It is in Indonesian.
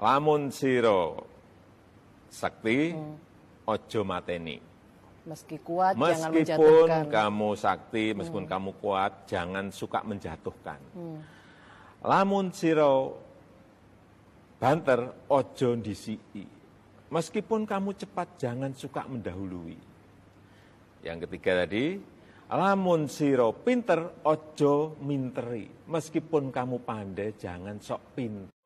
Lamun siro sakti, hmm. ojo mateni. Meski kuat jangan Meskipun kamu sakti, hmm. meskipun kamu kuat, jangan suka menjatuhkan. Hmm. Lamun siro banter, ojo disii. Meskipun kamu cepat, jangan suka mendahului. Yang ketiga tadi, lamun siro pinter, ojo minteri. Meskipun kamu pandai, jangan sok pinter.